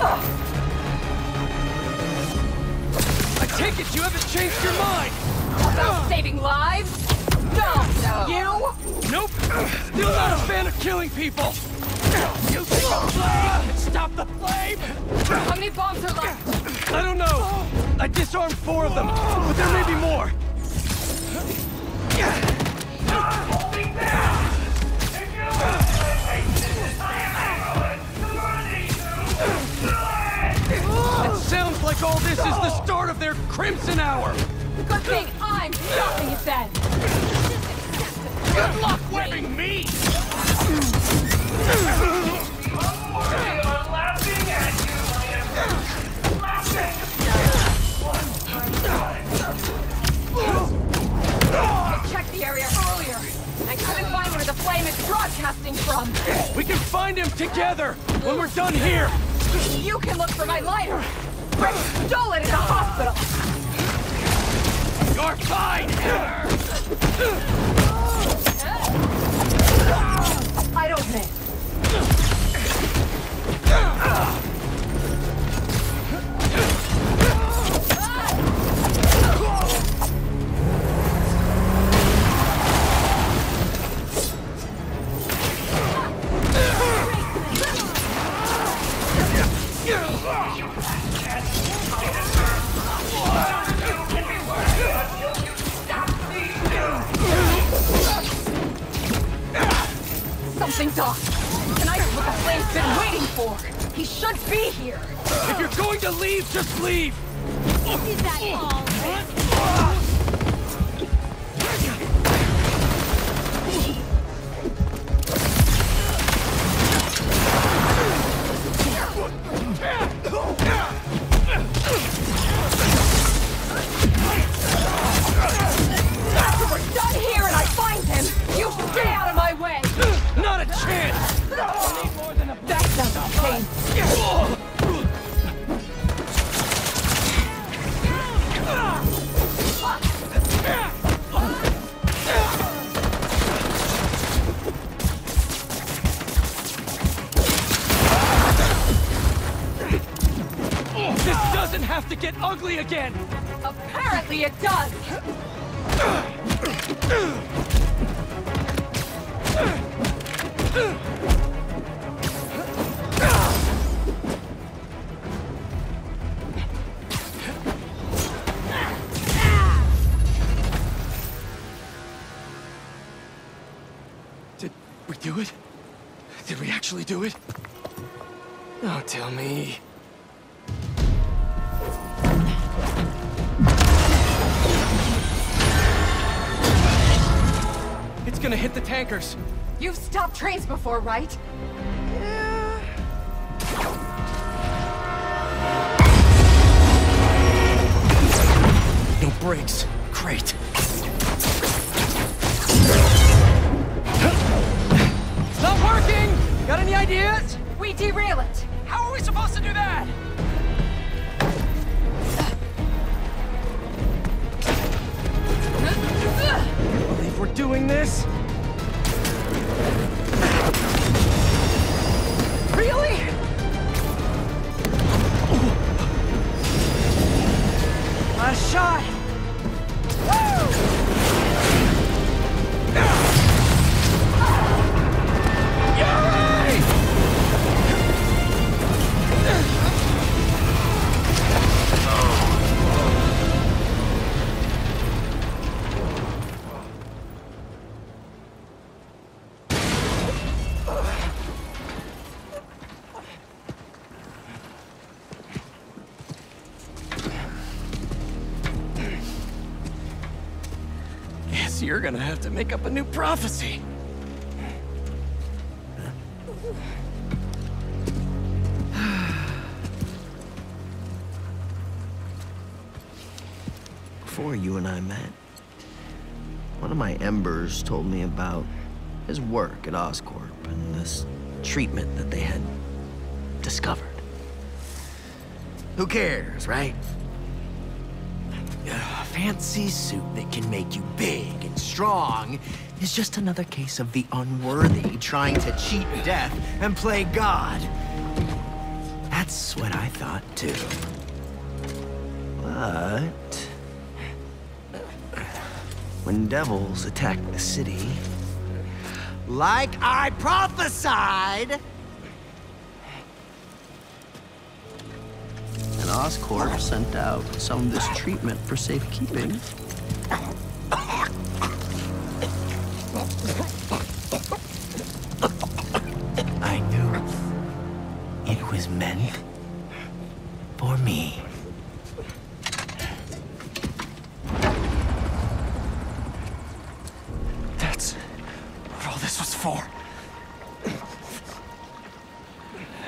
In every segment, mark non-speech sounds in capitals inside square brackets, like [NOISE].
I take it you haven't changed your mind! About saving lives? No! You? Nope! Still not a fan of killing people! You think can stop the flame? How many bombs are left? I don't know! I disarmed four of them, but there may be more! It like all this is the start of their Crimson Hour! Good thing I'm stopping it then! Good luck whipping me! I checked the area earlier. I couldn't find where the flame is broadcasting from. We can find him together when we're done here! You can look for my lighter. Rick stole it at the hospital. You're fine! I don't miss. Something's off. Tonight's what the flame's been waiting for. He should be here. If you're going to leave, just leave! Is that all? Ah! This doesn't have to get ugly again! Apparently it does. Did [LAUGHS] we do it? Oh, tell me. It's gonna hit the tankers. You've stopped trains before, right? We derail it. How are we supposed to do that? Uh, uh, uh. Believe we're doing this? You're gonna have to make up a new prophecy. Before you and I met, one of my embers told me about his work at Oscorp and this treatment that they had discovered. Who cares, right? Fancy suit that can make you big and strong is just another case of the unworthy trying to cheat death and play God. That's That's what I thought too. But when devils attack the city, like I prophesied, Oscorp sent out some of this treatment for safekeeping. I knew it was meant for me. That's what all this was for.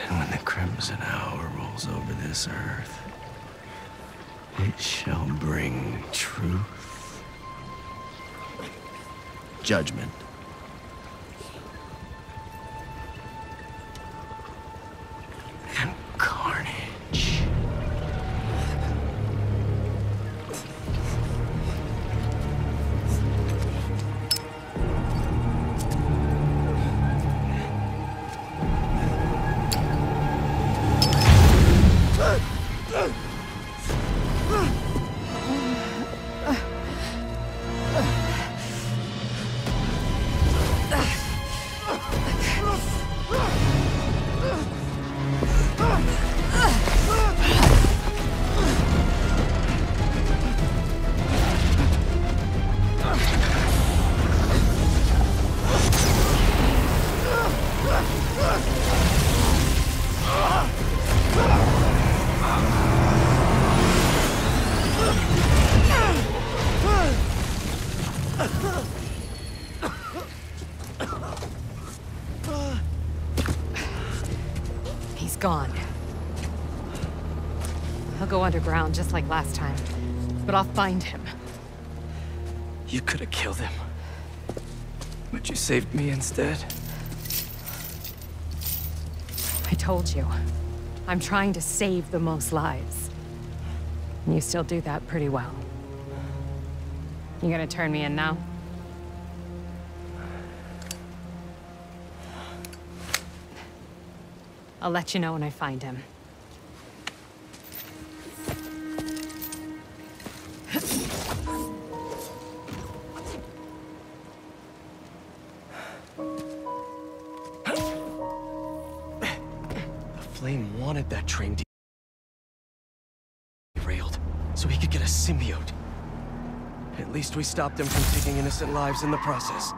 And when the crimson hour over this earth, it shall bring truth, judgment, and carnage. He's gone. He'll go underground just like last time. But I'll find him. You could have killed him. But you saved me instead. I told you. I'm trying to save the most lives. And you still do that pretty well. You gonna turn me in now? I'll let you know when I find him. The Flame wanted that train derailed, so he could get a symbiote. At least we stopped him from taking innocent lives in the process.